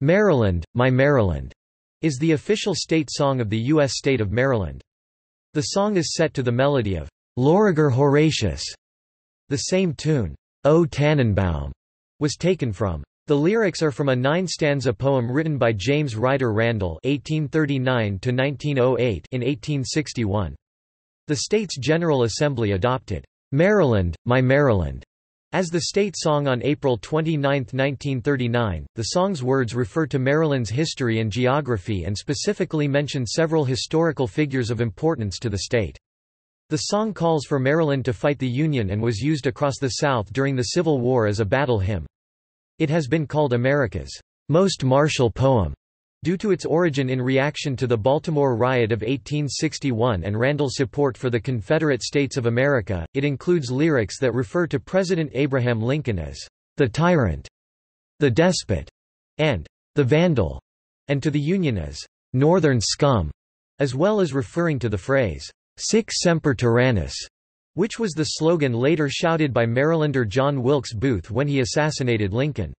Maryland, My Maryland, is the official state song of the U.S. state of Maryland. The song is set to the melody of Lauriger Horatius. The same tune, O Tannenbaum, was taken from. The lyrics are from a nine-stanza poem written by James Ryder Randall (1839–1908) in 1861. The state's General Assembly adopted "Maryland, My Maryland" As the state song on April 29, 1939, the song's words refer to Maryland's history and geography and specifically mention several historical figures of importance to the state. The song calls for Maryland to fight the Union and was used across the South during the Civil War as a battle hymn. It has been called America's most martial poem Due to its origin in reaction to the Baltimore Riot of 1861 and Randall's support for the Confederate States of America, it includes lyrics that refer to President Abraham Lincoln as the tyrant, the despot, and the vandal, and to the Union as northern scum, as well as referring to the phrase sic semper tyrannis, which was the slogan later shouted by Marylander John Wilkes Booth when he assassinated Lincoln.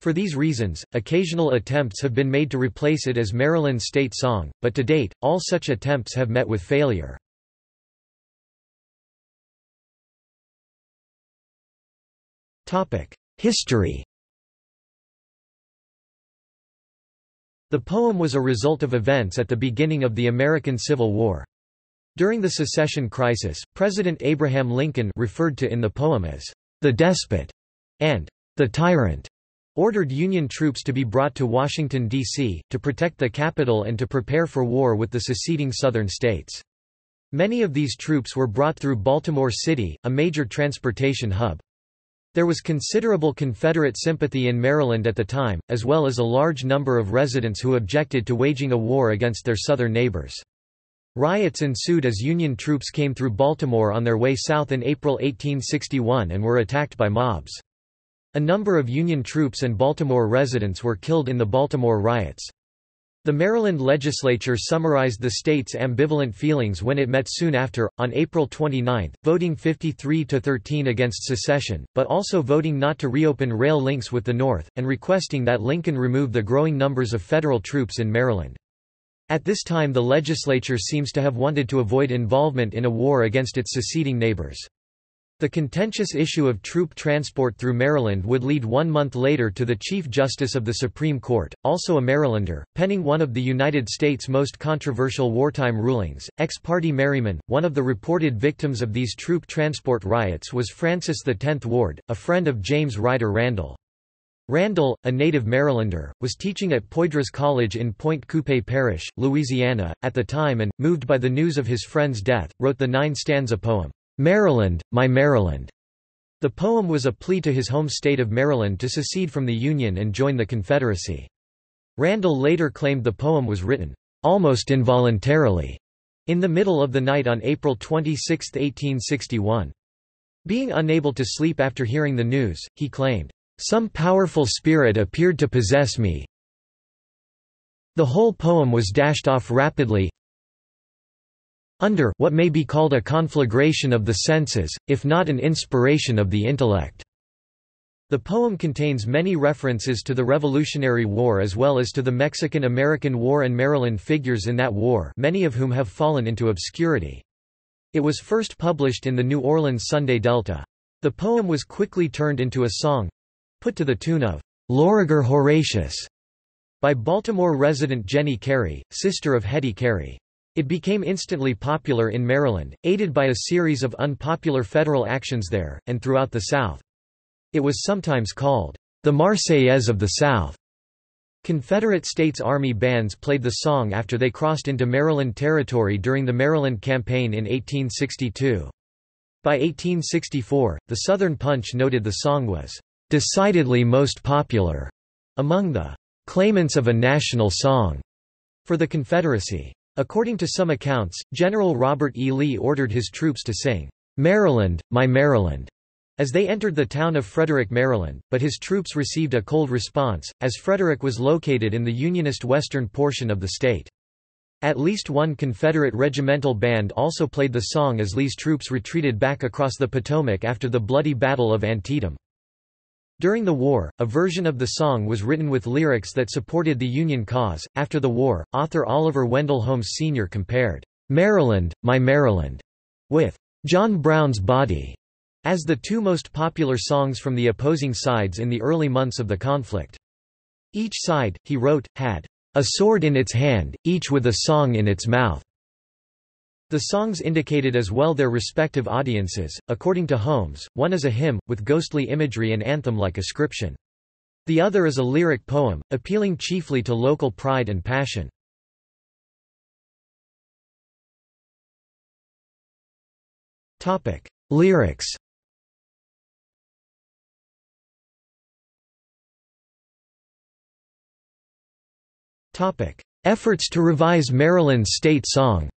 For these reasons, occasional attempts have been made to replace it as Maryland's state song, but to date, all such attempts have met with failure. History The poem was a result of events at the beginning of the American Civil War. During the secession crisis, President Abraham Lincoln referred to in the poem as the despot and the tyrant ordered Union troops to be brought to Washington, D.C., to protect the capital and to prepare for war with the seceding Southern states. Many of these troops were brought through Baltimore City, a major transportation hub. There was considerable Confederate sympathy in Maryland at the time, as well as a large number of residents who objected to waging a war against their Southern neighbors. Riots ensued as Union troops came through Baltimore on their way south in April 1861 and were attacked by mobs. A number of Union troops and Baltimore residents were killed in the Baltimore riots. The Maryland legislature summarized the state's ambivalent feelings when it met soon after, on April 29, voting 53 to 13 against secession, but also voting not to reopen rail links with the North, and requesting that Lincoln remove the growing numbers of federal troops in Maryland. At this time the legislature seems to have wanted to avoid involvement in a war against its seceding neighbors. The contentious issue of troop transport through Maryland would lead one month later to the Chief Justice of the Supreme Court, also a Marylander, penning one of the United States' most controversial wartime rulings, Ex parte Merryman. One of the reported victims of these troop transport riots was Francis X Ward, a friend of James Ryder Randall. Randall, a native Marylander, was teaching at Poydras College in Pointe Coupee Parish, Louisiana, at the time and, moved by the news of his friend's death, wrote the nine-stanza poem, Maryland, My Maryland. The poem was a plea to his home state of Maryland to secede from the Union and join the Confederacy. Randall later claimed the poem was written, almost involuntarily, in the middle of the night on April 26, 1861. Being unable to sleep after hearing the news, he claimed, "...some powerful spirit appeared to possess me. The whole poem was dashed off rapidly, under what may be called a conflagration of the senses, if not an inspiration of the intellect. The poem contains many references to the Revolutionary War as well as to the Mexican-American War and Maryland figures in that war many of whom have fallen into obscurity. It was first published in the New Orleans Sunday Delta. The poem was quickly turned into a song—put to the tune of Lauriger Horatius by Baltimore resident Jenny Carey, sister of Hetty Carey. It became instantly popular in Maryland, aided by a series of unpopular federal actions there, and throughout the South. It was sometimes called, the Marseillaise of the South. Confederate States Army bands played the song after they crossed into Maryland territory during the Maryland Campaign in 1862. By 1864, the Southern Punch noted the song was decidedly most popular among the claimants of a national song for the Confederacy. According to some accounts, General Robert E. Lee ordered his troops to sing, "'Maryland, My Maryland' as they entered the town of Frederick, Maryland, but his troops received a cold response, as Frederick was located in the Unionist western portion of the state. At least one Confederate regimental band also played the song as Lee's troops retreated back across the Potomac after the bloody Battle of Antietam. During the war, a version of the song was written with lyrics that supported the Union cause. After the war, author Oliver Wendell Holmes Sr. compared, Maryland, My Maryland, with John Brown's Body, as the two most popular songs from the opposing sides in the early months of the conflict. Each side, he wrote, had a sword in its hand, each with a song in its mouth. The songs indicated as well their respective audiences, according to Holmes, one is a hymn, with ghostly imagery and anthem-like ascription. The other is a lyric poem, appealing chiefly to local pride and passion. Lyrics Efforts to revise Maryland's state song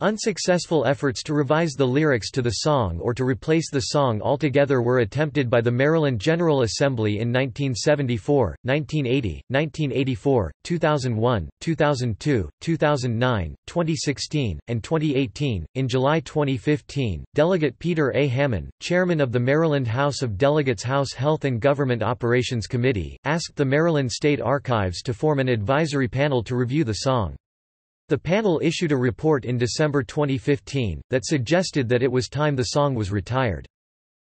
Unsuccessful efforts to revise the lyrics to the song or to replace the song altogether were attempted by the Maryland General Assembly in 1974, 1980, 1984, 2001, 2002, 2009, 2016, and 2018. In July 2015, Delegate Peter A. Hammond, chairman of the Maryland House of Delegates House Health and Government Operations Committee, asked the Maryland State Archives to form an advisory panel to review the song. The panel issued a report in December 2015, that suggested that it was time the song was retired.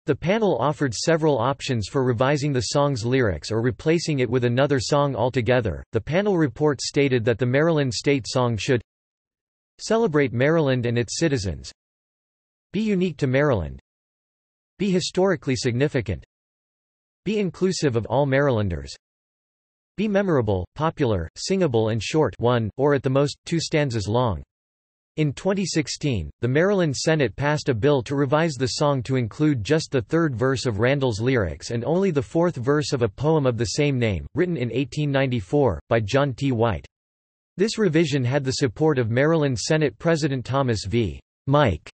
The panel offered several options for revising the song's lyrics or replacing it with another song altogether. The panel report stated that the Maryland state song should celebrate Maryland and its citizens, be unique to Maryland, be historically significant, be inclusive of all Marylanders, be memorable, popular, singable and short one, or at the most, two stanzas long. In 2016, the Maryland Senate passed a bill to revise the song to include just the third verse of Randall's lyrics and only the fourth verse of a poem of the same name, written in 1894, by John T. White. This revision had the support of Maryland Senate President Thomas V. Mike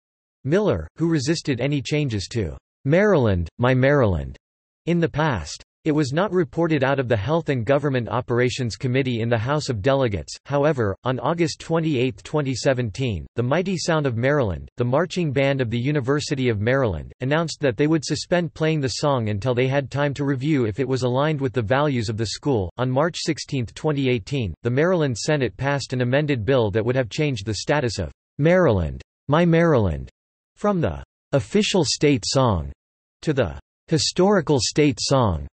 Miller, who resisted any changes to Maryland, My Maryland in the past. It was not reported out of the Health and Government Operations Committee in the House of Delegates, however, on August 28, 2017, the Mighty Sound of Maryland, the marching band of the University of Maryland, announced that they would suspend playing the song until they had time to review if it was aligned with the values of the school. On March 16, 2018, the Maryland Senate passed an amended bill that would have changed the status of Maryland, My Maryland, from the official state song to the historical state song.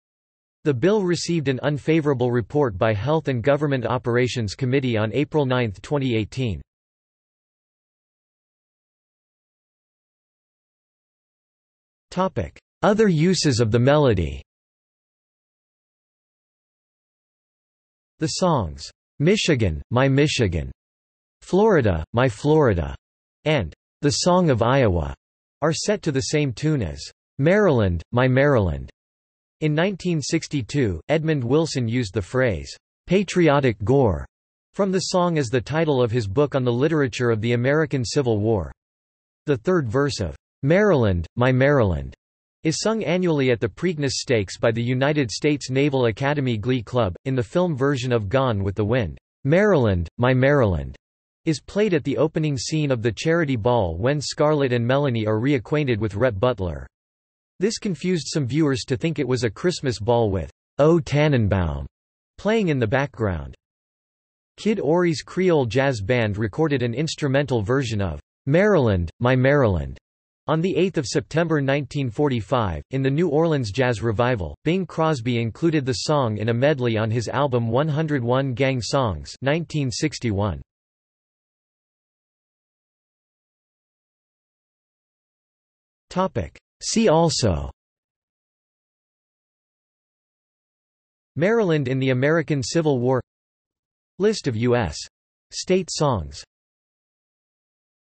The bill received an unfavorable report by Health and Government Operations Committee on April 9, 2018. Other uses of the melody. The songs, "'Michigan, My Michigan", "'Florida, My Florida", and "'The Song of Iowa' are set to the same tune as "'Maryland, My Maryland' In 1962, Edmund Wilson used the phrase, "'patriotic gore' from the song as the title of his book on the literature of the American Civil War. The third verse of "'Maryland, My Maryland' is sung annually at the Preakness Stakes by the United States Naval Academy Glee Club. In the film version of Gone with the Wind, Maryland, My Maryland is played at the opening scene of the charity ball when Scarlett and Melanie are reacquainted with Rhett Butler. This confused some viewers to think it was a Christmas ball with O Tannenbaum playing in the background. Kid Ory's Creole Jazz Band recorded an instrumental version of Maryland, My Maryland on 8 September 1945, in the New Orleans Jazz Revival, Bing Crosby included the song in a medley on his album 101 Gang Songs 1961. See also Maryland in the American Civil War List of U.S. state songs